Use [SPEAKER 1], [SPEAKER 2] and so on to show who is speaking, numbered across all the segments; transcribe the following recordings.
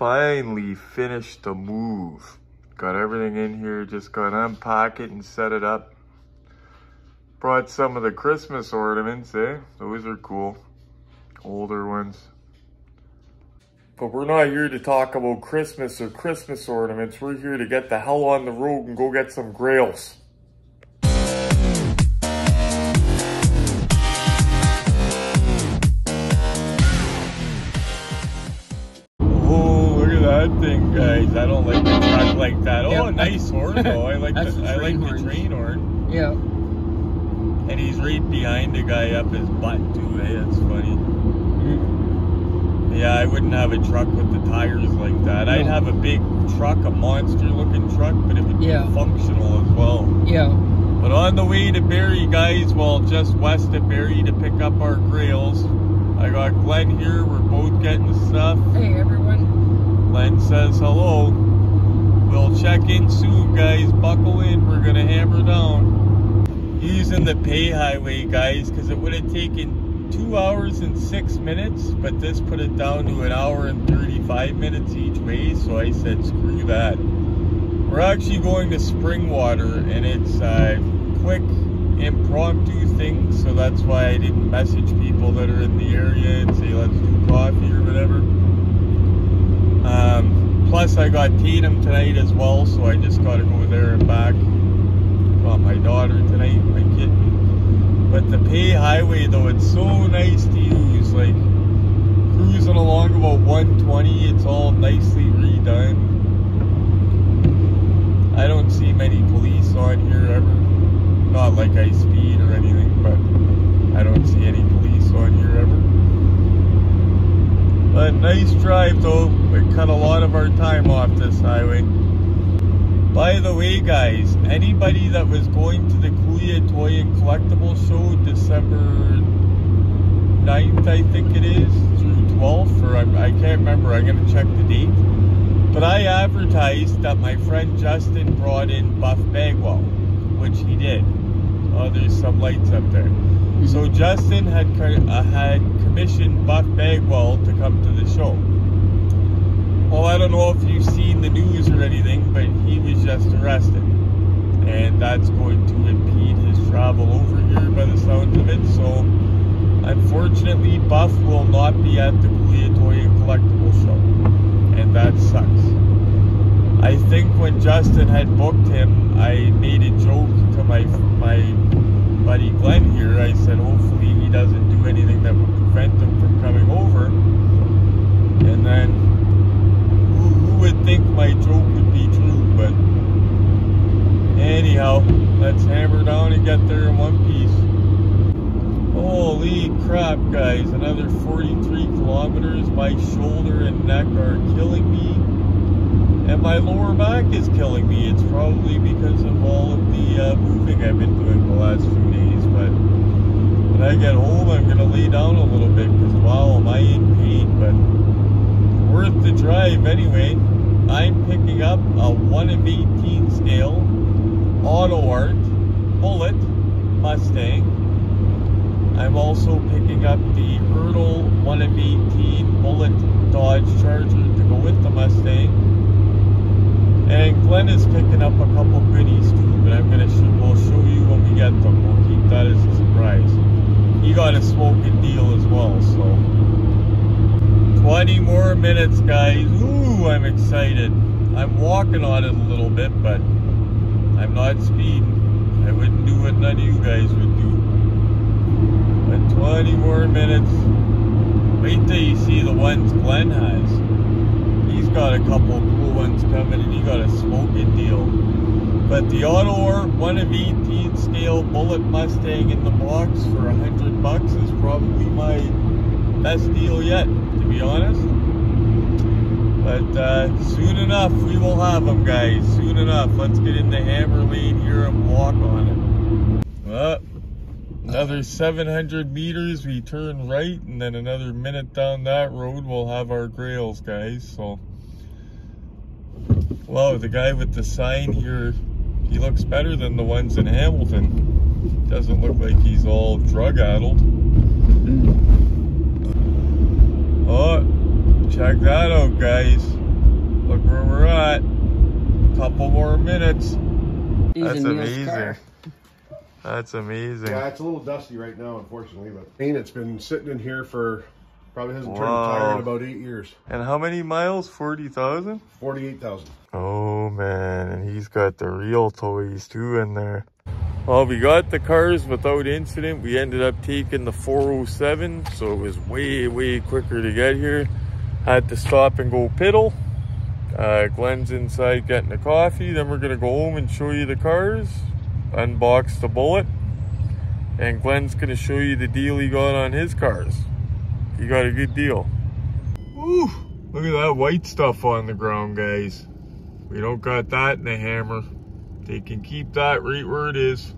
[SPEAKER 1] finally finished the move. Got everything in here, just gonna unpack it and set it up. Brought some of the Christmas ornaments, eh? Those are cool. Older ones. But we're not here to talk about Christmas or Christmas ornaments. We're here to get the hell on the road and go get some grails. Like the truck like that. Oh,
[SPEAKER 2] Yeah.
[SPEAKER 1] nice horn though. I like
[SPEAKER 2] That's
[SPEAKER 1] the,
[SPEAKER 2] the
[SPEAKER 1] I like
[SPEAKER 2] train
[SPEAKER 1] the train horn.
[SPEAKER 2] Yeah.
[SPEAKER 1] And he's right behind the guy up his butt too, eh? That's funny. Yeah, I wouldn't have a truck with the tires like that. I'd have a big truck, a monster looking truck, but it would
[SPEAKER 2] Yeah.
[SPEAKER 1] be functional as well.
[SPEAKER 2] Yeah.
[SPEAKER 1] But on the way to Barrie, guys, well, just west of Barrie to pick up our grails. I got Glenn here. We're both getting stuff.
[SPEAKER 2] Hey, everyone.
[SPEAKER 1] Glenn says hello. We'll check in soon, guys. Buckle in. We're going to hammer down. Using the pay highway, guys, because it would have taken two hours and six minutes, but this put it down to an hour and 35 minutes each way, so I said, screw that. We're actually going to Springwater, and it's a quick, impromptu thing, so that's why I didn't message people that are in the area and say, let's do coffee or whatever. Um, plus, I got Tatum tonight as well, so I just got to go there and back. Got my daughter tonight, my kitten. But the Pay Highway, though, it's so nice to use. Like, cruising along about 120, it's all nicely redone. I don't see many police on here ever. Not like I speed or anything, but I don't see any police on here. But nice drive though. We cut a lot of our time off this highway. By the way, guys, anybody that was going to the Kuya Toy and Collectible Show December 9th, I think it is, through 12th, or I, I can't remember, I'm going to check the date. But I advertised that my friend Justin brought in Buff Bagwell, which he did. Oh, there's some lights up there. So Justin had uh, had commissioned Buff Bagwell to come to the show. Well, I don't know if you've seen the news or anything, but he was just arrested. And that's going to impede his travel over here by the sounds of it. So, unfortunately, Buff will not be at the Kuya Toy Collectible Show. And that sucks. I think when Justin had booked him, I made a joke to my my buddy Glenn here. I said, hopefully he doesn't anything that would prevent him from coming over. And then, who, who would think my joke would be true? But anyhow, let's hammer down and get there in one piece. Holy crap, guys! Another 43 kilometers. My shoulder and neck are killing me and my lower back is killing me. It's probably because of all of the uh, moving I've been doing the last few days. When I get home, I'm gonna lay down a little bit because wow, am I in pain? But worth the drive anyway. I'm picking up a 1 of 18 scale auto art Bullitt Mustang. I'm also picking up the Ertl 1 of 18 Bullitt Dodge Charger to go with the Mustang. And Glenn is picking up a couple goodies too, but I'm gonna show, we'll show you when we get them. We'll keep that as a surprise. He got a smoking deal as well, so 20 more minutes, guys. Ooh, I'm excited. I'm walking on it a little bit, but I'm not speeding. I wouldn't do what none of you guys would do. But 20 more minutes. Wait till you see the ones Glenn has he's got a couple cool ones coming and he got a smoking deal. But the Auto Art 1 of 18 scale Bullitt Mustang in the box for hundred bucks is probably my best deal yet, to be honest. But uh, soon enough, we will have them, guys. Soon enough. Let's get in the hammer lane here and walk on it. Well, another 700 meters, we turn right, and then another minute down that road, we'll have our grails, guys. So, wow, the guy with the sign here, he looks better than the ones in Hamilton. Doesn't look like he's all drug addled. Hmm. Oh, check that out, guys. Look where we're at. Couple more minutes. That's amazing. That's amazing.
[SPEAKER 3] Yeah, it's a little dusty right now, unfortunately, but it's been sitting in here for probably hasn't turned
[SPEAKER 1] Wow.
[SPEAKER 3] a tire in about eight years.
[SPEAKER 1] And how many miles? 40,000?
[SPEAKER 3] Forty-eight thousand.
[SPEAKER 1] Oh man, and he's got the real toys too in there. Well, we got the cars without incident. We ended up taking the 407, so it was way, way quicker to get here. Had to stop and go piddle. Uh, Glenn's inside getting a coffee. Then we're gonna go home and show you the cars, unbox the Bullitt, and Glenn's gonna show you the deal he got on his cars. He got a good deal. Ooh, Look at that white stuff on the ground, guys. We don't got that in the hammer. They can keep that right where it is.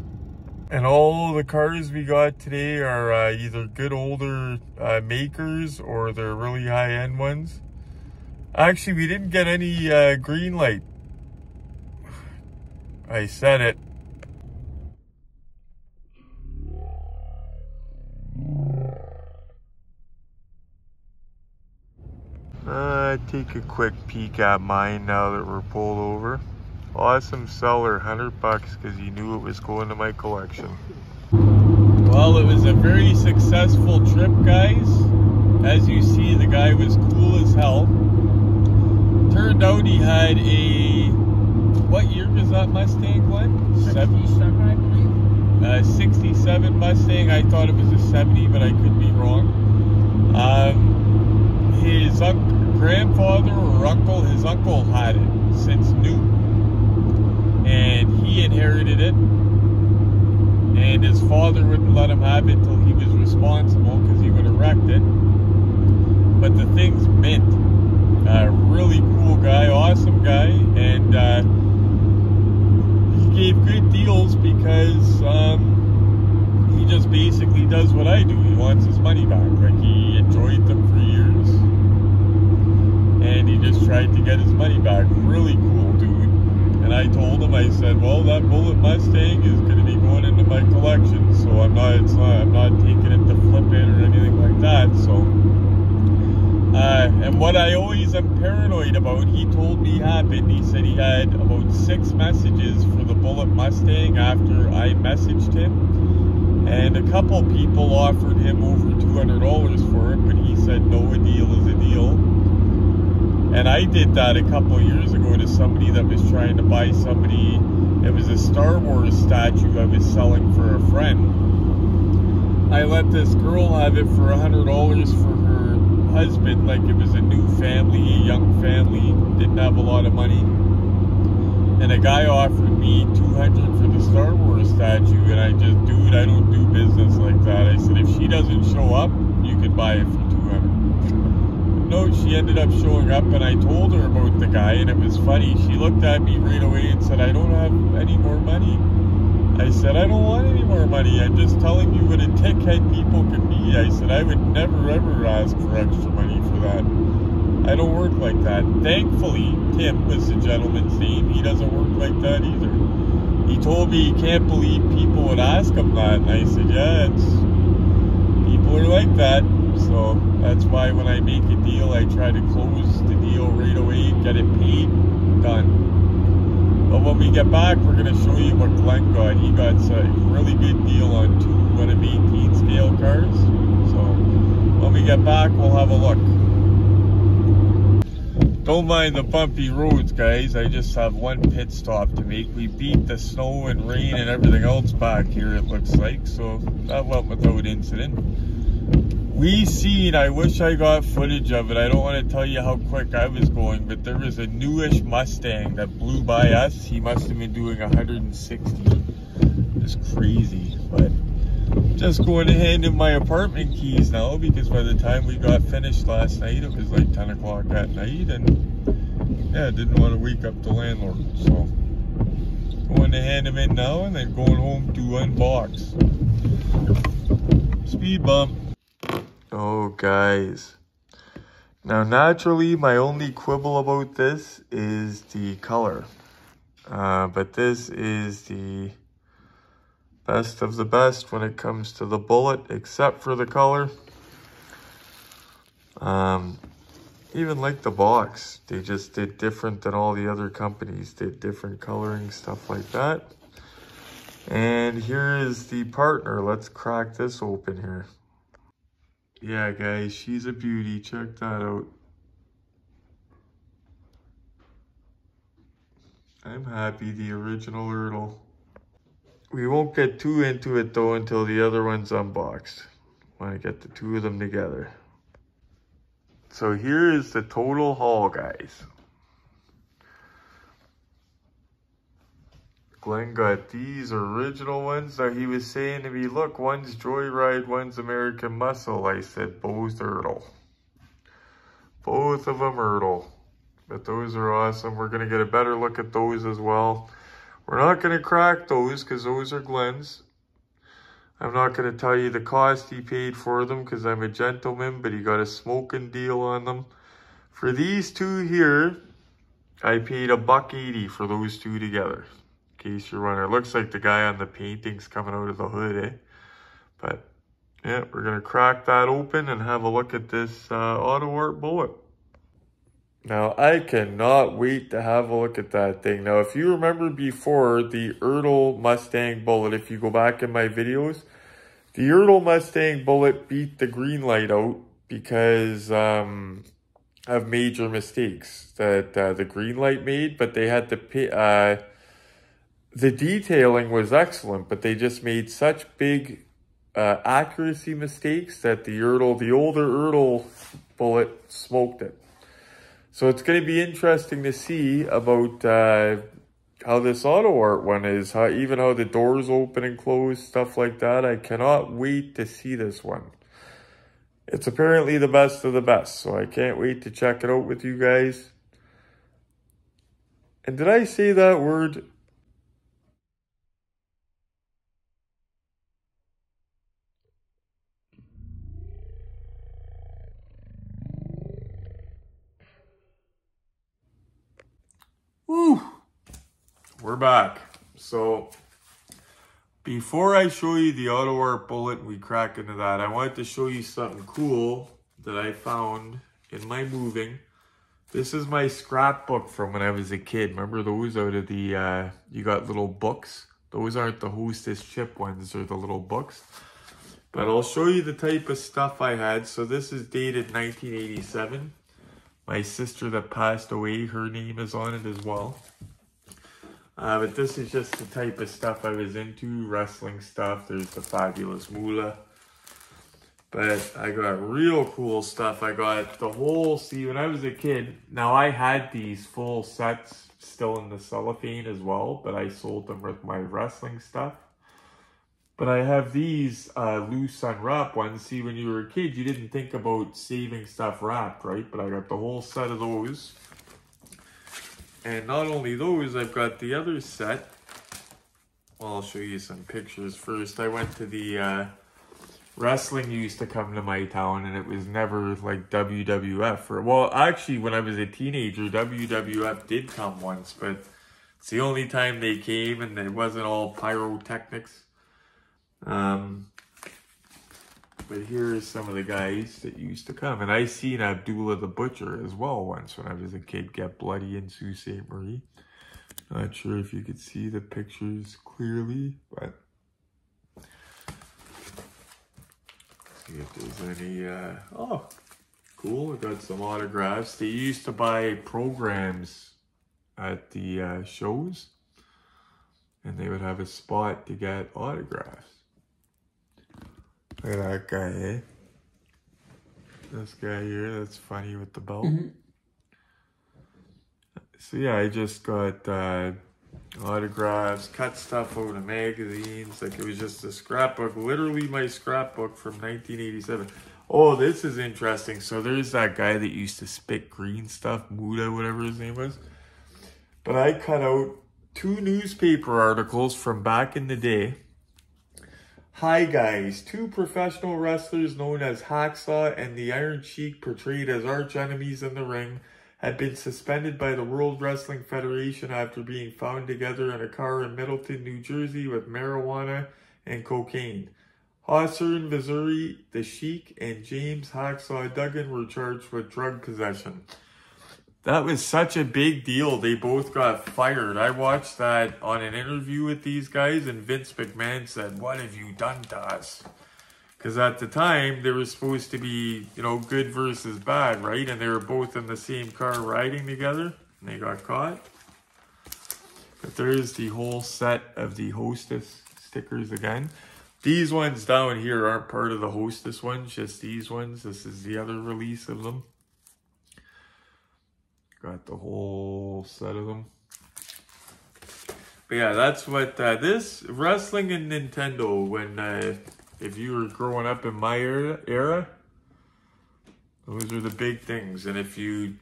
[SPEAKER 1] And all the cars we got today are uh, either good older uh, makers or they're really high-end ones. Actually, we didn't get any uh, Greenlight. I said it. Uh, take a quick peek at mine now that we're pulled over. Awesome seller, 100 bucks because he knew it was going to my collection. Well, it was a very successful trip, guys. As you see, the guy was cool as hell. Turned out he had a. What year was that Mustang, Glenn? Seven-
[SPEAKER 2] 67, I believe.
[SPEAKER 1] uh, 67 Mustang. I thought it was a 70, but I could be wrong. Um, his unc- grandfather or uncle, his uncle had it since new, and he inherited it. And his father wouldn't let him have it till he was responsible because he would wrecked it. But the thing's mint. Uh, really cool guy, awesome guy, and uh, he gave good deals because um, he just basically does what I do. He wants his money back. Like he enjoyed them for and he just tried to get his money back. Really cool dude. And I told him, I said, well, that Bullitt Mustang is going to be going into my collection, so I'm not, it's not, I'm not taking it to flip it or anything like that. So. Uh, and what I always am paranoid about, he told me happened. He said he had about six messages for the Bullitt Mustang after I messaged him. And a couple people offered him over $200 for it, but he said, no, a deal is a deal. And I did that a couple years ago to somebody that was trying to buy somebody. It was a Star Wars statue I was selling for a friend. I let this girl have it for $100 for her husband, like it was a new family, a young family, didn't have a lot of money. And a guy offered me 200 for the Star Wars statue, and I just, dude, I don't do business like that. I said, if she doesn't show up, you could buy it for 200. No, she ended up showing up, and I told her about the guy, and it was funny. She looked at me right away and said, I don't have any more money. I said, I don't want any more money. I'm just telling you what a dickhead people can be. I said, I would never ever ask for extra money for that. I don't work like that. Thankfully, Tim was the gentleman's name. He doesn't work like that either. He told me he can't believe people would ask him that. And I said, yeah, it's people are like that. So that's why when I make a deal, I try to close the deal right away, get it paid, done. But when we get back, we're going to show you what Glenn got. He got a really good deal on two 118 scale cars. So when we get back, we'll have a look. Don't mind the bumpy roads, guys. I just have one pit stop to make. We beat the snow and rain and everything else back here, it looks like. So that went without incident. We seen, I wish I got footage of it. I don't want to tell you how quick I was going, but there was a newish Mustang that blew by us. He must have been doing 160. It's crazy, but just going to hand him my apartment keys now because by the time we got finished last night, it was like 10 o'clock at night, and yeah, I didn't want to wake up the landlord, so going to hand him in now and then going home to unbox. Speed bump. Oh, guys. Now, naturally, my only quibble about this is the color. Uh, but this is the best of the best when it comes to the Bullitt, except for the color. Um, Even like the box, they just did different than all the other companies. Did different coloring, stuff like that. And here is the partner. Let's crack this open here. Yeah, guys, she's a beauty. Check that out. I'm happy, the original Ertl. We won't get too into it though until the other one's unboxed. Want to get the two of them together. So here is the total haul, guys. Glenn got these original ones that he was saying to me, look, one's Joyride, one's American Muscle. I said, both Ertl. Both of them Ertl. But those are awesome. We're going to get a better look at those as well. We're not going to crack those because those are Glenn's. I'm not going to tell you the cost he paid for them because I'm a gentleman, but he got a smoking deal on them. For these two here, I paid a buck eighty for those two together. Case you're wondering. It looks like the guy on the painting's coming out of the hood, eh? But, yeah, we're going to crack that open and have a look at this uh, Auto Art Bullitt. Now, I cannot wait to have a look at that thing. Now, if you remember before, the Ertl Mustang Bullitt, if you go back in my videos, the Ertl Mustang Bullitt beat the Greenlight out because um, of major mistakes that uh, the Greenlight made, but they had to pay... Uh, the detailing was excellent, but they just made such big uh, accuracy mistakes that the Ertl, the older Ertl Bullitt smoked it. So it's going to be interesting to see about uh, how this auto art one is, how even how the doors open and close, stuff like that. I cannot wait to see this one. It's apparently the best of the best, so I can't wait to check it out with you guys. And did I say that word? Woo! We're back. So, before I show you the auto art Bullitt, we crack into that, I wanted to show you something cool that I found in my moving. This is my scrapbook from when I was a kid. Remember those out of the, uh, you got little books? Those aren't the Hostess chip ones, they're the little books. But I'll show you the type of stuff I had. So this is dated 1987. My sister that passed away, her name is on it as well. Uh, but this is just the type of stuff I was into, wrestling stuff. There's the Fabulous Moolah. But I got real cool stuff. I got the whole, see, when I was a kid, now I had these full sets still in the cellophane as well, but I sold them with my wrestling stuff. But I have these uh, loose unwrapped ones. See, when you were a kid, you didn't think about saving stuff wrapped, right? But I got the whole set of those. And not only those, I've got the other set. Well, I'll show you some pictures first. I went to the uh, wrestling used to come to my town and it was never like WWF. Or, well, actually, when I was a teenager, WWF did come once, but it's the only time they came and it wasn't all pyrotechnics. Um, but here's some of the guys that used to come. And I seen Abdullah the Butcher as well once when I was a kid get bloody in Sault Ste. Marie. Not sure if you could see the pictures clearly, but see if there's any, uh, oh, cool. I got some autographs. They used to buy programs at the uh, shows and they would have a spot to get autographs. Look at that guy, eh? This guy here, that's funny with the belt. Mm -hmm. So yeah, I just got uh, autographs, cut stuff out of magazines. Like it was just a scrapbook, literally my scrapbook from 1987. Oh, this is interesting. So there's that guy that used to spit green stuff, Muta, whatever his name was. But I cut out two newspaper articles from back in the day Hi guys, two professional wrestlers known as Hacksaw and the Iron Sheik portrayed as arch enemies in the ring had been suspended by the World Wrestling Federation after being found together in a car in Middletown, New Jersey with marijuana and cocaine. Hossein Vaziri, the Sheik, and James Hacksaw Duggan were charged with drug possession. That was such a big deal. They both got fired. I watched that on an interview with these guys, and Vince McMahon said, What have you done to us? Because at the time, they were supposed to be, you know, good versus bad, right? And they were both in the same car riding together, and they got caught. But there's the whole set of the hostess stickers again. These ones down here aren't part of the hostess ones, just these ones. This is the other release of them. Got the whole set of them. But yeah, that's what uh, this wrestling and Nintendo. When uh, if you were growing up in my era, those are the big things. And if you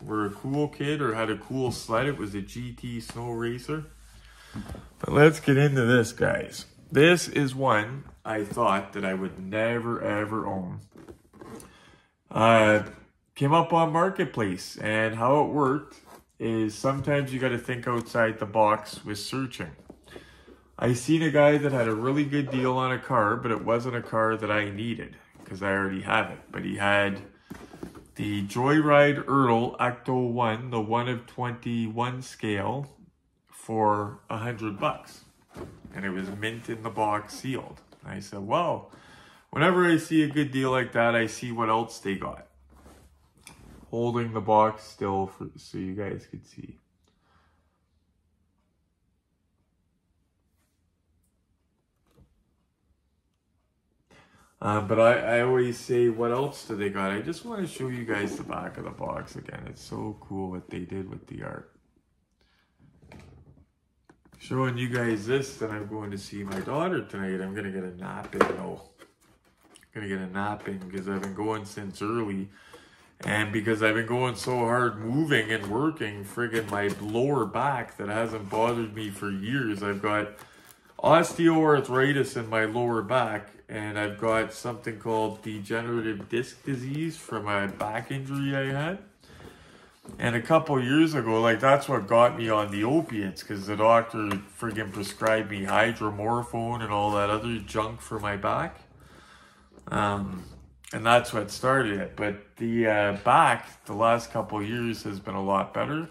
[SPEAKER 1] were a cool kid or had a cool sled, it was a GT Snow Racer. But let's get into this, guys. This is one I thought that I would never ever own. Uh, came up on Marketplace, and how it worked is sometimes you got to think outside the box with searching. I seen a guy that had a really good deal on a car, but it wasn't a car that I needed because I already have it. But he had the Joyride Ertl Ecto 1, the 1 of 21 scale, for a hundred bucks. And it was mint in the box sealed. I said, well, whenever I see a good deal like that, I see what else they got. Holding the box still for so you guys could see. Uh, but I, I always say, what else do they got? I just want to show you guys the back of the box again. It's so cool what they did with the art. Showing you guys this, then I'm going to see my daughter tonight. I'm going to get a nap in, though. I'm going to get a nap in because I've been going since early. And because I've been going so hard moving and working, friggin' my lower back that hasn't bothered me for years. I've got osteoarthritis in my lower back and I've got something called degenerative disc disease from a back injury I had. And a couple years ago, like that's what got me on the opiates because the doctor friggin' prescribed me hydromorphone and all that other junk for my back. Um, and that's what started it. But the uh, back, the last couple years has been a lot better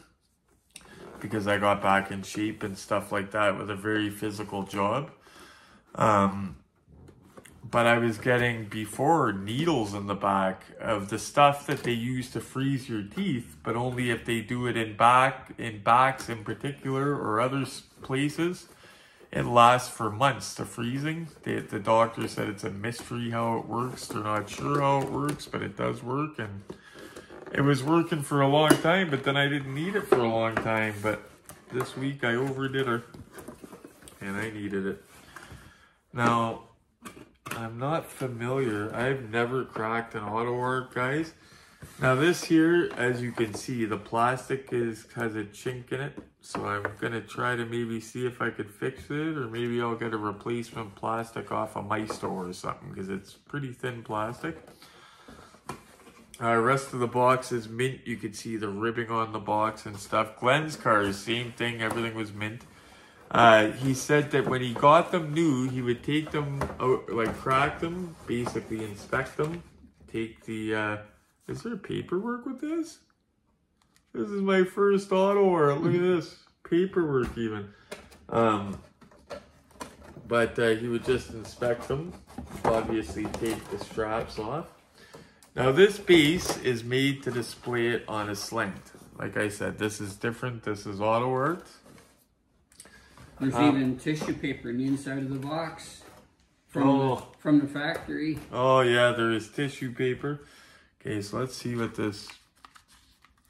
[SPEAKER 1] because I got back in shape and stuff like that with a very physical job. Um, but I was getting before needles in the back of the stuff that they use to freeze your teeth, but only if they do it in back in backs in particular or other places. It lasts for months. The freezing, the doctor said it's a mystery how it works. They're not sure how it works, but it does work, and it was working for a long time. But then I didn't need it for a long time. But this week I overdid it, and I needed it. Now I'm not familiar. I've never cracked an auto art, guys. Now this here, as you can see, the plastic is has a chink in it. So I'm gonna try to maybe see if I could fix it, or maybe I'll get a replacement plastic off of store or something, because it's pretty thin plastic. Uh, rest of the box is mint. You can see the ribbing on the box and stuff. Glenn's cars, same thing. Everything was mint. Uh, he said that when he got them new, he would take them out, like crack them, basically inspect them, take the, uh, is there paperwork with this? This is my first auto art. Look at this. Paperwork even. Um, but uh, he would just inspect them, obviously take the straps off. Now this base is made to display it on a slant. Like I said, this is different. This is auto art.
[SPEAKER 2] There's
[SPEAKER 1] Um,
[SPEAKER 2] even tissue paper in the inside of the box from
[SPEAKER 1] Oh.
[SPEAKER 2] the, from the factory.
[SPEAKER 1] Oh yeah, there is tissue paper. Okay, so let's see what this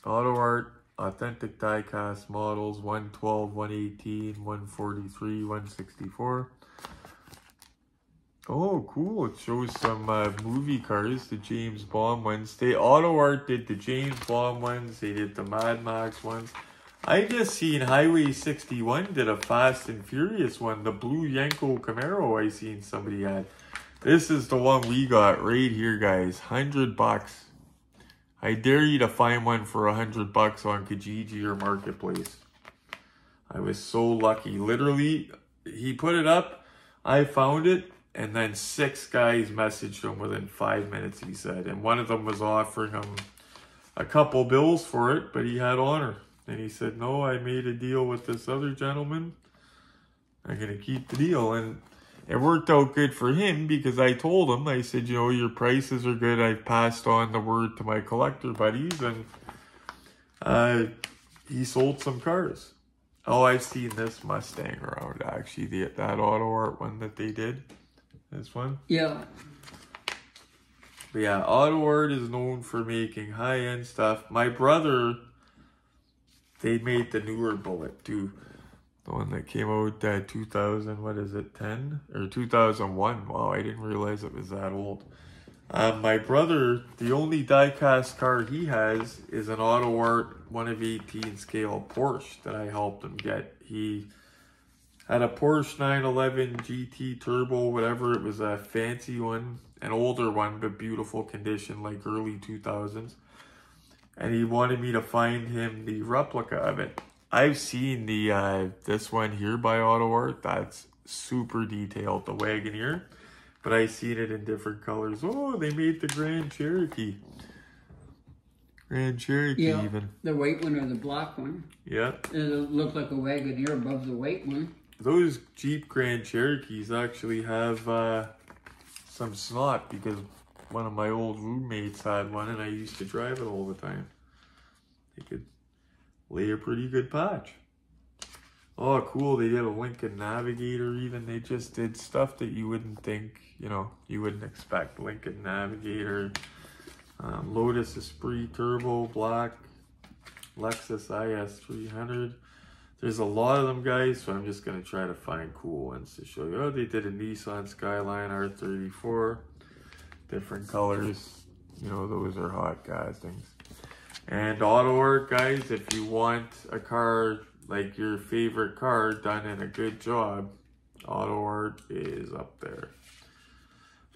[SPEAKER 1] auto art authentic Diecast models 112, 118, 143, 164. Oh, cool. It shows some uh, movie cars, the James Bond ones. They auto art did the James Bond ones, they did the Mad Max ones. I just seen Highway 61 did a Fast and Furious one, the blue Yenko Camaro I seen somebody had. This is the one we got right here, guys. 100 bucks. I dare you to find one for a 100 bucks on Kijiji or Marketplace. I was so lucky. Literally, he put it up. I found it and then six guys messaged him within five minutes, he said. And one of them was offering him a couple bills for it, but he had honor. And he said, no, I made a deal with this other gentleman. I'm going to keep the deal. And it worked out good for him because I told him, I said, you know, your prices are good. I've passed on the word to my collector buddies and uh, he sold some cars. Oh, I've seen this Mustang around actually, the, that auto art one that they did. This one?
[SPEAKER 2] Yeah.
[SPEAKER 1] But yeah, Auto Art is known for making high-end stuff. My brother, they made the newer Bullitt too. The one that came out uh, 2000, what is it, 10? Or 2001. Wow, I didn't realize it was that old. Um, my brother, the only die-cast car he has is an Auto Art 1 of 18 scale Porsche that I helped him get. He had a Porsche 911 GT Turbo, whatever. It was a fancy one, an older one, but beautiful condition, like early 2000s. And he wanted me to find him the replica of it. I've seen the uh, this one here by Auto Art. That's super detailed, the Wagoneer. But I've seen it in different colors. Oh, they made the Grand Cherokee. Grand Cherokee
[SPEAKER 2] Yeah.
[SPEAKER 1] even.
[SPEAKER 2] The white one or the black one.
[SPEAKER 1] Yeah.
[SPEAKER 2] It looked like a Wagoneer above the white one.
[SPEAKER 1] Those Jeep Grand Cherokees actually have uh, some snot because one of my old roommates had one and I used to drive it all the time. They could lay a pretty good patch. Oh, cool. They did a Lincoln Navigator even. They just did stuff that you wouldn't think, you know, you wouldn't expect. Lincoln Navigator, um, Lotus Esprit Turbo Black, Lexus IS 300. There's a lot of them, guys, so I'm just going to try to find cool ones to show you. Oh, they did a Nissan Skyline R34. Different colors. You know, those are hot castings. And Auto Art, guys, if you want a car like your favorite car done in a good job, Auto Art is up there.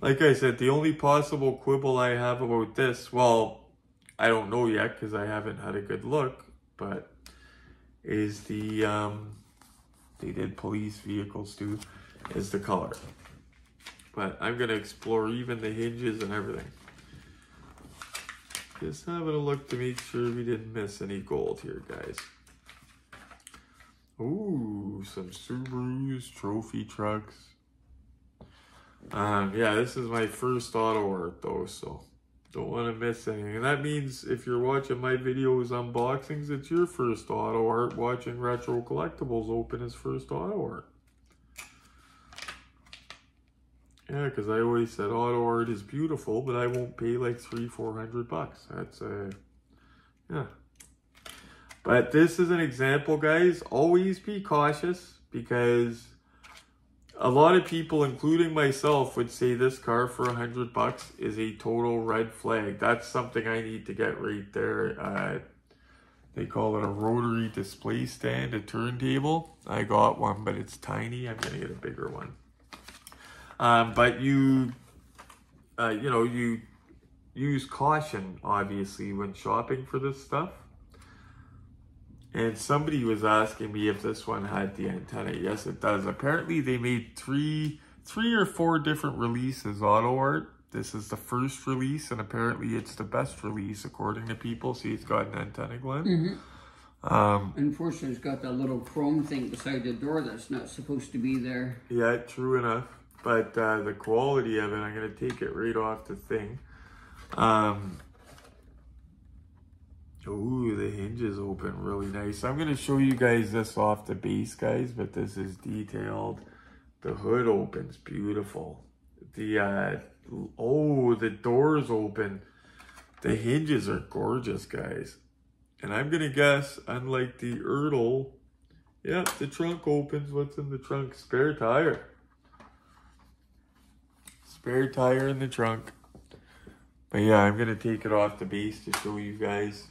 [SPEAKER 1] Like I said, the only possible quibble I have about this, well, I don't know yet because I haven't had a good look, but is the, um, they did police vehicles too, is the color. But I'm going to explore even the hinges and everything. Just having a look to make sure we didn't miss any gold here, guys. Ooh, some Subarus, trophy trucks. Um, yeah, this is my first auto art though, so don't want to miss anything. And that means if you're watching my videos unboxings, it's your first auto art. Watching Retro Collectibles open his first auto art. Yeah, because I always said auto art is beautiful, but I won't pay like three, four hundred bucks. That's a, uh, yeah. But this is an example, guys. Always be cautious because a lot of people, including myself, would say this car for a hundred bucks is a total red flag. That's something I need to get right there. Uh, they call it a rotary display stand, a turntable. I got one, but it's tiny. I'm gonna get a bigger one. Um, but you, uh, you know, you use caution, obviously, when shopping for this stuff. And somebody was asking me if this one had the antenna. Yes, it does. Apparently, they made three, three or four different releases, Auto Art. This is the first release, and apparently it's the best release, according to people. See, it's got an antenna, Glenn.
[SPEAKER 2] Mm-hmm.
[SPEAKER 1] Um,
[SPEAKER 2] Unfortunately, it's got that little chrome thing beside the door that's not supposed to be there.
[SPEAKER 1] Yeah, true enough. But uh, the quality of it, I'm going to take it right off the thing. Um, ooh, the hinges open really nice. I'm going to show you guys this off the base, guys, but this is detailed. The hood opens beautiful. The, uh, oh, the doors open. The hinges are gorgeous, guys. And I'm going to guess, unlike the Ertl, yeah, the trunk opens. What's in the trunk? Spare tire. Spare tire in the trunk. But yeah, I'm to take it off the base to show you guys.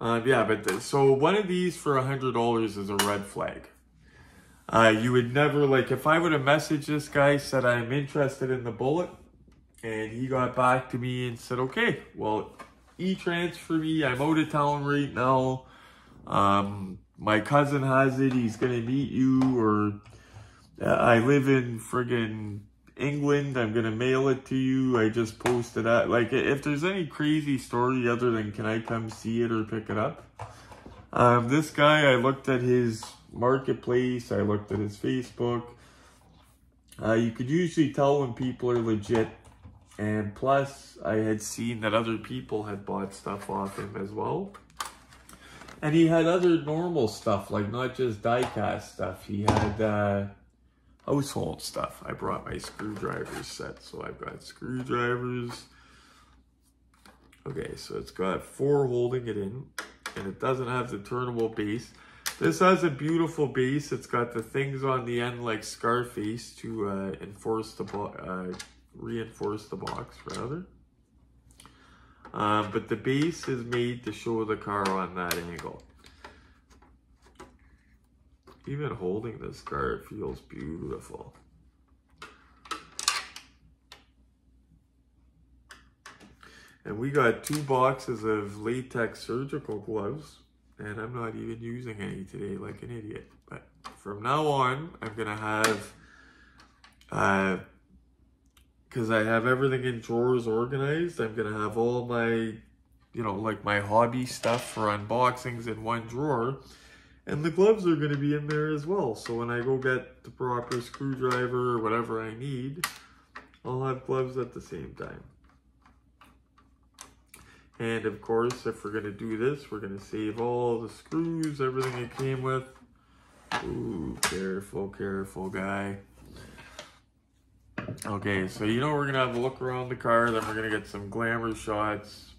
[SPEAKER 1] Uh, yeah, but the, so one of these for a $100 is a red flag. Uh, you would never, like, if I would have messaged this guy, said I'm interested in the Bullitt, and he got back to me and said, okay, well, e-transfer me, I'm out of town right now, um, my cousin has it, he's gonna meet you, or Uh, I live in friggin' England. I'm gonna mail it to you. I just posted that. Like, if there's any crazy story other than can I come see it or pick it up? Um, this guy, I looked at his marketplace. I looked at his Facebook. Uh, you could usually tell when people are legit. And plus, I had seen that other people had bought stuff off him as well. And he had other normal stuff, like not just die-cast stuff. He had uh, household stuff. I brought my screwdriver set, so I've got screwdrivers. Okay, so it's got four holding it in, and it doesn't have the turnable base. This has a beautiful base. It's got the things on the end like Scarface to uh, enforce the uh, reinforce the box rather. Um, but the base is made to show the car on that angle. Even holding this card feels beautiful. And we got two boxes of latex surgical gloves. And I'm not even using any today like an idiot. But from now on, I'm going to have... Uh, because I have everything in drawers organized. I'm going to have all my, you know, like my hobby stuff for unboxings in one drawer. And the gloves are going to be in there as well. So when I go get the proper screwdriver or whatever I need, I'll have gloves at the same time. And of course, if we're going to do this, we're going to save all the screws, everything it came with. Ooh, careful, careful, guy. Okay, so you know we're gonna have a look around the car, then we're gonna get some glamour shots.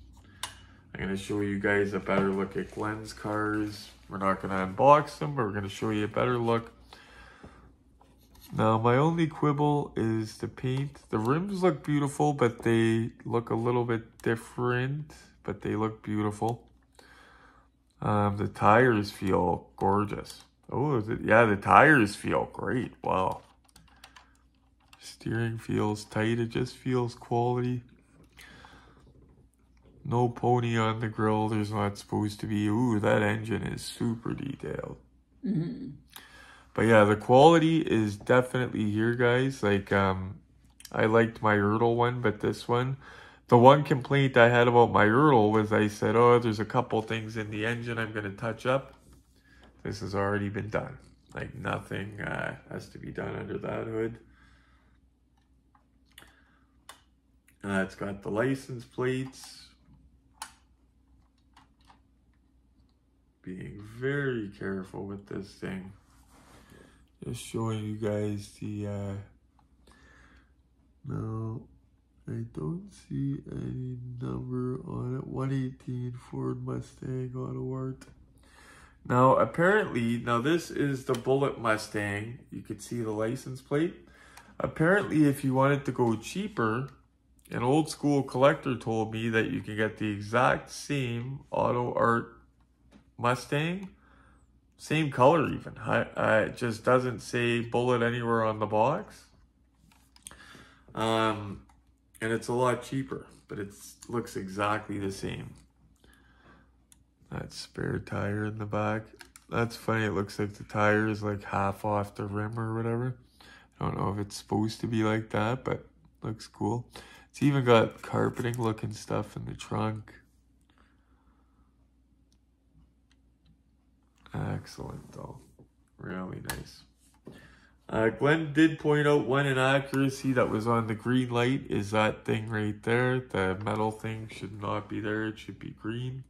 [SPEAKER 1] I'm gonna show you guys a better look at Glenn's cars. We're not gonna unbox them, but we're gonna show you a better look. Now, my only quibble is the paint. The rims look beautiful, but they look a little bit different, but they look beautiful. Um, the tires feel gorgeous. Oh, yeah, the tires feel great. Wow. Steering feels tight. It just feels quality. No pony on the grill. There's not supposed to be. Ooh, that engine is super detailed. Mm -hmm. But yeah, the quality is definitely here, guys. Like, um, I liked my Ertl one, but this one, the one complaint I had about my Ertl was I said, oh, there's a couple things in the engine I'm going to touch up. This has already been done. Like, nothing uh, has to be done under that hood. Uh, it's got the license plates. Being very careful with this thing. Just showing you guys the, uh, no, I don't see any number on it. 118 Ford Mustang Auto Art. Now, apparently, now this is the Bullitt Mustang. You can see the license plate. Apparently, if you wanted to go cheaper, an old school collector told me that you can get the exact same auto art Mustang, same color even. I, I, it just doesn't say Bullitt anywhere on the box. Um, and it's a lot cheaper, but it looks exactly the same. That spare tire in the back. That's funny. It looks like the tire is like half off the rim or whatever. I don't know if it's supposed to be like that, but looks cool. It's even got carpeting looking stuff in the trunk. Excellent though. Really nice. Uh, Glenn did point out one inaccuracy that was on the Greenlight is that thing right there. The metal thing should not be there. It should be green.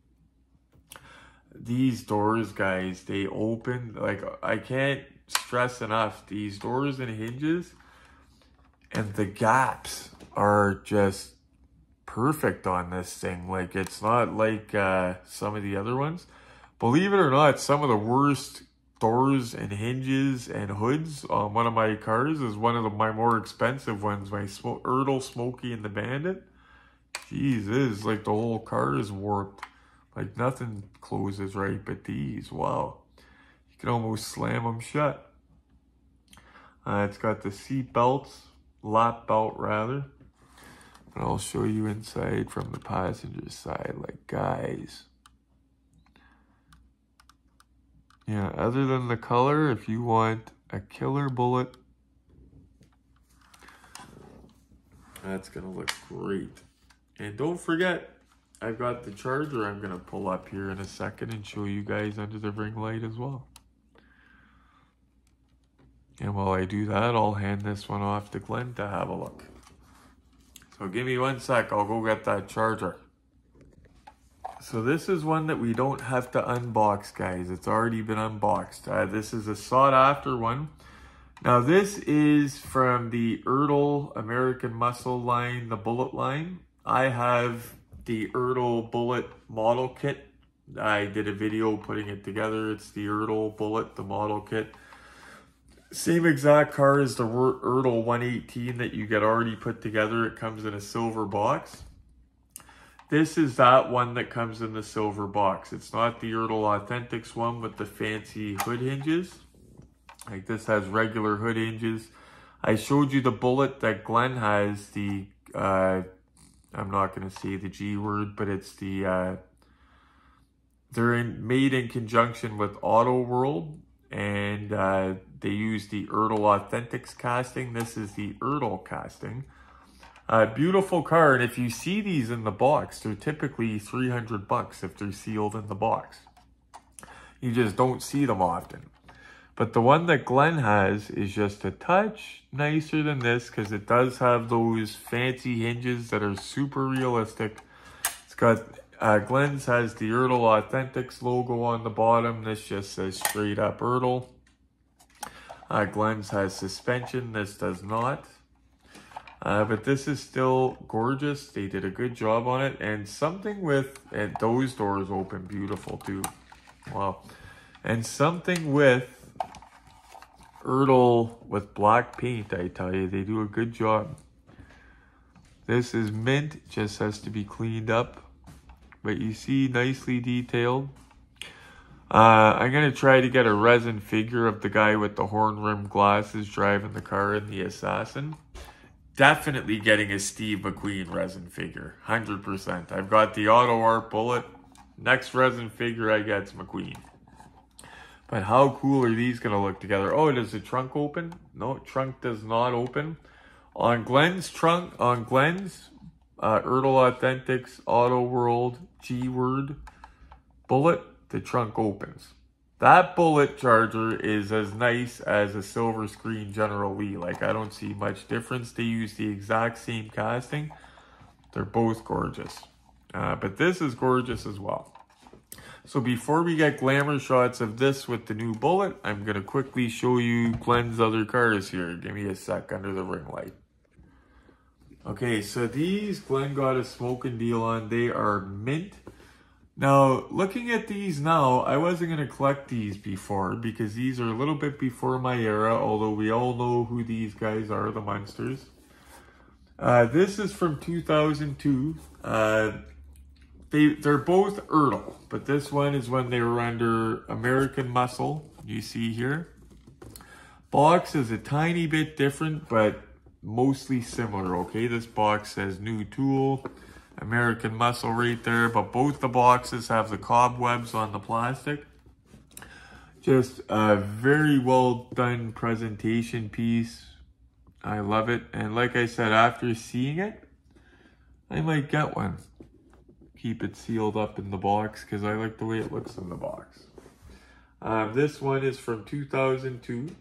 [SPEAKER 1] These doors, guys, they open. Like, I can't stress enough. These doors and hinges and the gaps are just perfect on this thing. Like, it's not like uh, some of the other ones. Believe it or not, some of the worst doors and hinges and hoods on one of my cars is one of the, my more expensive ones. My Sm Ertl Smokey and the Bandit. Jesus, like the whole car is warped. Like nothing closes right, but these, wow. You can almost slam them shut. Uh, it's got the seat belts, lap belt rather. But I'll show you inside from the passenger side. Like, guys. Yeah, other than the color, if you want a killer Bullitt, that's going to look great. And don't forget, I've got the charger I'm going to pull up here in a second and show you guys under the ring light as well. And while I do that, I'll hand this one off to Glenn to have a look. So give me one sec, I'll go get that charger. So this is one that we don't have to unbox, guys. It's already been unboxed. Uh, this is a sought after one. Now this is from the Ertl American Muscle line, the Bullitt line. I have the Ertl Bullitt model kit. I did a video putting it together. It's the Ertl Bullitt, the model kit. Same exact car as the Ertl 118 that you get already put together. It comes in a silver box. This is that one that comes in the silver box. It's not the Ertl Authentics one with the fancy hood hinges. Like this has regular hood hinges. I showed you the Bullitt that Glenn has, the, uh, I'm not going to say the G word, but it's the, uh, they're in, made in conjunction with Auto World and uh, they use the Ertl Authentics casting. This is the Ertl casting. Uh, beautiful car, and if you see these in the box, they're typically 300 bucks if they're sealed in the box. You just don't see them often. But the one that Glenn has is just a touch nicer than this because it does have those fancy hinges that are super realistic. It's got, uh, Glenn's has the Ertl Authentics logo on the bottom. This just says straight up Ertl. Uh, Glenn's has suspension. This does not. Uh, but this is still gorgeous. They did a good job on it. And something with, and those doors open beautiful too. Wow. And something with Ertl with black paint, I tell you. They do a good job. This is mint, just has to be cleaned up. But you see, nicely detailed. Uh, I'm going to try to get a resin figure of the guy with the horn rim glasses driving the car in the Assassin definitely getting a Steve McQueen resin figure. 100%. I've got the Auto Art Bullitt. Next resin figure I get's McQueen. But how cool are these going to look together? Oh, does the trunk open? No, trunk does not open. On Glenn's trunk, on Glenn's uh, Ertl Authentics Auto World G-Word Bullitt, the trunk opens. That Bullitt charger is as nice as a silver screen General Lee. Like, I don't see much difference. They use the exact same casting. They're both gorgeous. Uh, but this is gorgeous as well. So before we get glamour shots of this with the new Bullitt, I'm going to quickly show you Glenn's other cars here. Give me a sec under the ring light. Okay, so these Glenn got a smoking deal on. They are mint. Now, looking at these now, I wasn't going to collect these before because these are a little bit before my era, although we all know who these guys are, the Munsters. Uh, this is from 2002. Uh, they, they're both Ertl, but this one is when they were under American Muscle, you see here. Box is a tiny bit different, but mostly similar, okay? This box says new tool. American Muscle right there, but both the boxes have the cobwebs on the plastic. Just a very well done presentation piece. I love it. And like I said, after seeing it, I might get one. Keep it sealed up in the box because I like the way it looks in the box. Um, this one is from 2002.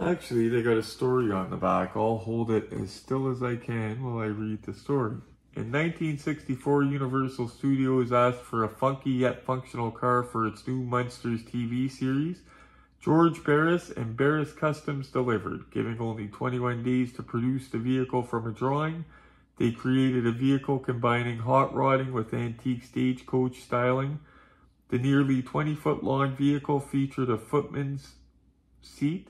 [SPEAKER 1] Actually, they got a story on the back. I'll hold it as still as I can while I read the story. In 1964, Universal Studios asked for a funky yet functional car for its new Munsters TV series. George Barris and Barris Customs delivered, giving only 21 days to produce the vehicle from a drawing. They created a vehicle combining hot rodding with antique stagecoach styling. The nearly 20 foot long vehicle featured a footman's seat,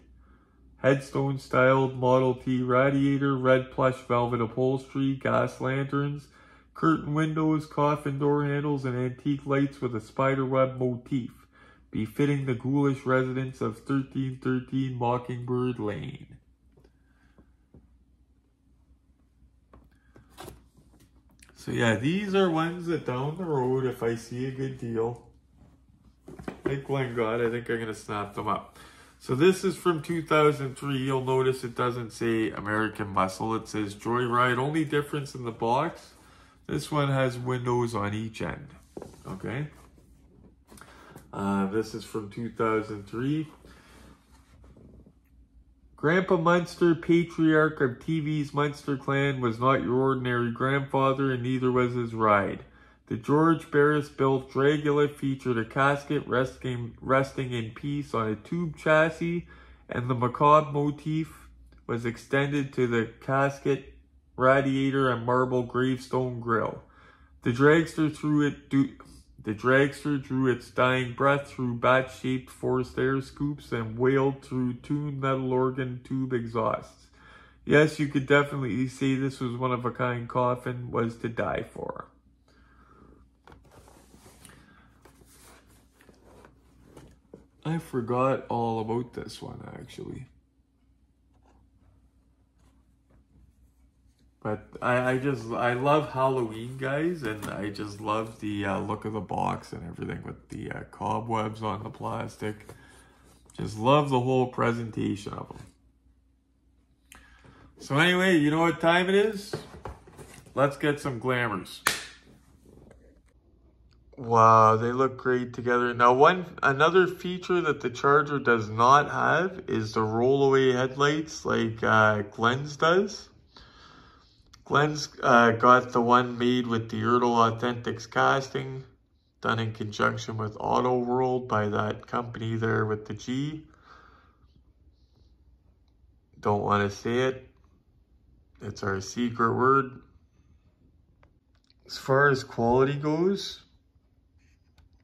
[SPEAKER 1] headstone styled Model T radiator, red plush velvet upholstery, gas lanterns, curtain windows, coffin door handles, and antique lights with a spiderweb motif, befitting the ghoulish residents of 1313 Mockingbird Lane. So yeah, these are ones that down the road, if I see a good deal, like Glenn got, I think I'm going to snap them up. So this is from 2003. You'll notice it doesn't say American Muscle. It says Joyride. Only difference in the box, this one has windows on each end. Okay. Uh, this is from 2003. Grandpa Munster, patriarch of TV's Munster clan, was not your ordinary grandfather, and neither was his ride. The George Barris built Dragula featured a casket resting, resting in peace on a tube chassis, and the macabre motif was extended to the casket, radiator, and marble gravestone grille. The dragster threw it the dragster drew its dying breath through bat-shaped forced air scoops and wailed through tuned metal organ tube exhausts. Yes, you could definitely say this was one of a kind coffin was to die for. I forgot all about this one actually. But I, I just, I love Halloween, guys, and I just love the uh, look of the box and everything with the uh, cobwebs on the plastic. Just love the whole presentation of them. So anyway, you know what time it is? Let's get some glamours. Wow, they look great together. Now, one another feature that the Charger does not have is the rollaway headlights like uh, Glenn's does. Glenn's uh, got the one made with the Ertl Authentics casting, done in conjunction with Auto World by that company there with the G. Don't want to say it. It's our secret word. As far as quality goes,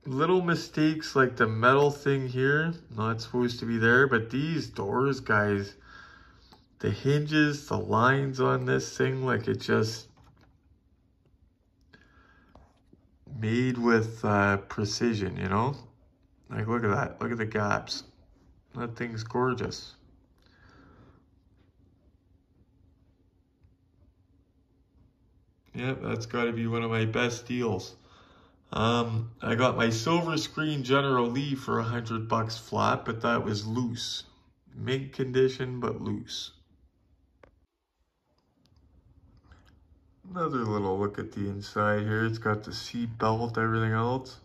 [SPEAKER 1] little mistakes like the metal thing here, not supposed to be there, but these doors, guys, the hinges, the lines on this thing, like it just made with uh, precision, you know? Like, look at that. Look at the gaps. That thing's gorgeous. Yep, that's got to be one of my best deals. Um, I got my silver screen General Lee for a hundred bucks flat, but that was loose. Mint condition, but loose. Another little look at the inside here. It's got the seat belt, everything else.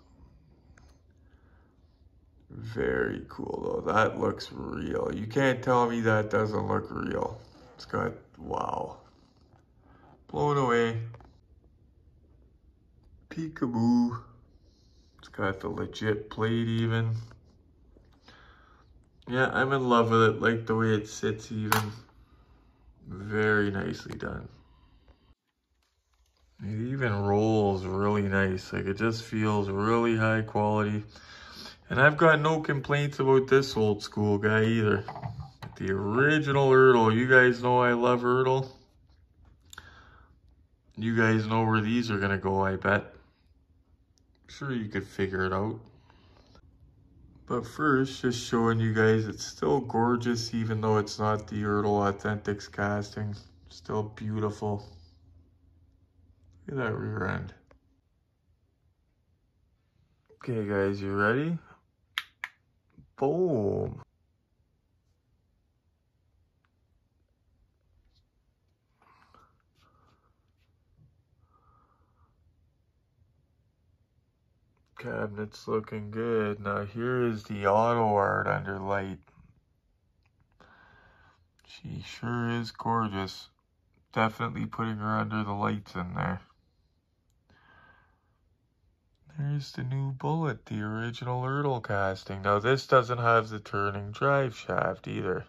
[SPEAKER 1] Very cool though. That looks real. You can't tell me that doesn't look real. It's got, wow. Blown away. Peekaboo. It's got the legit plate even. Yeah, I'm in love with it. Like the way it sits even. Very nicely done. It even rolls really nice. Like it just feels really high quality. And I've got no complaints about this old school guy either. The original Ertl. You guys know I love Ertl. You guys know where these are going to go, I bet. Sure you could figure it out. But first, just showing you guys it's still gorgeous even though it's not the Ertl Authentics casting. Still beautiful. Look at that rear end. Okay guys, you ready? Boom. Cabinet's looking good. Now here is the AutoArt under light. She sure is gorgeous. Definitely putting her under the lights in there. There's the new Bullitt, the original Ertl casting. Now this doesn't have the turning drive shaft either.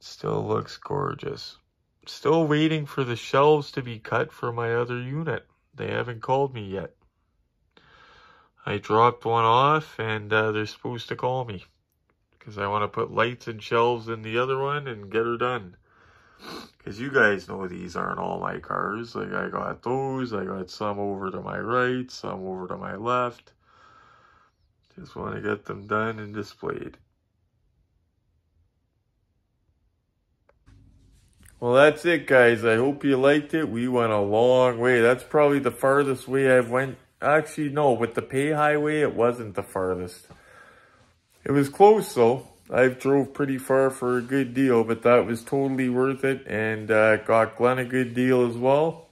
[SPEAKER 1] Still looks gorgeous. Still waiting for the shelves to be cut for my other unit. They haven't called me yet. I dropped one off and uh, they're supposed to call me. Because I want to put lights and shelves in the other one and get her done. Because you guys know these aren't all my cars. Like, I got those. I got some over to my right, some over to my left. Just want to get them done and displayed. Well, that's it, guys. I hope you liked it. We went a long way. That's probably the farthest way I've went. Actually, no. With the pay highway, it wasn't the farthest. It was close, though. I've drove pretty far for a good deal, but that was totally worth it and uh, got Glenn a good deal as well.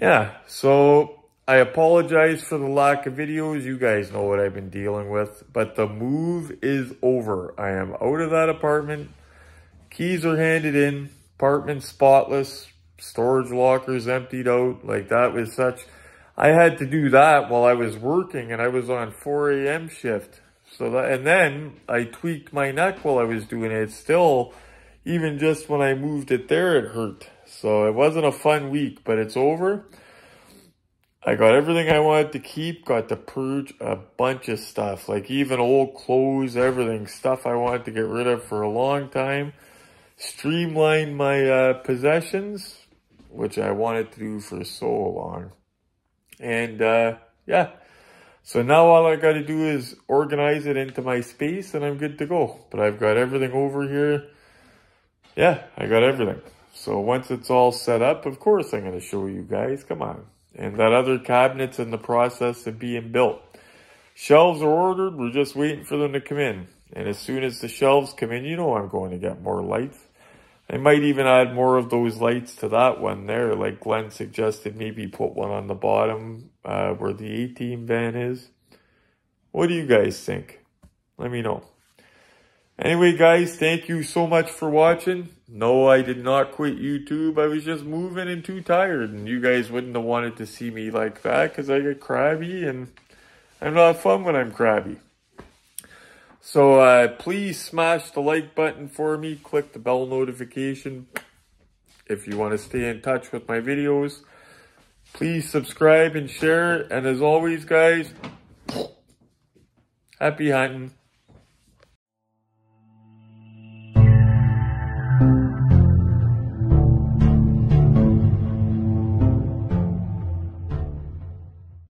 [SPEAKER 1] Yeah, so I apologize for the lack of videos. You guys know what I've been dealing with, but the move is over. I am out of that apartment. Keys are handed in, apartment spotless, storage lockers emptied out. Like that was such, I had to do that while I was working and I was on 4 a.m. shift. So that, and then I tweaked my neck while I was doing it. Still, even just when I moved it there, it hurt. So it wasn't a fun week, but it's over. I got everything I wanted to keep, got to purge a bunch of stuff, like even old clothes, everything, stuff I wanted to get rid of for a long time. Streamlined my uh, possessions, which I wanted to do for so long. And uh, yeah, so now all I got to do is organize it into my space and I'm good to go. But I've got everything over here. Yeah, I got everything. So once it's all set up, of course I'm going to show you guys. Come on. And that other cabinet's in the process of being built. Shelves are ordered. We're just waiting for them to come in. And as soon as the shelves come in, you know I'm going to get more lights. I might even add more of those lights to that one there. Like Glenn suggested, maybe put one on the bottom uh, where the A-Team van is. What do you guys think? Let me know. Anyway, guys, thank you so much for watching. No, I did not quit YouTube. I was just moving and too tired. And you guys wouldn't have wanted to see me like that because I get crabby and I'm not fun when I'm crabby. So uh, please smash the like button for me. Click the bell notification if you want to stay in touch with my videos. Please subscribe and share. And as always, guys, happy hunting.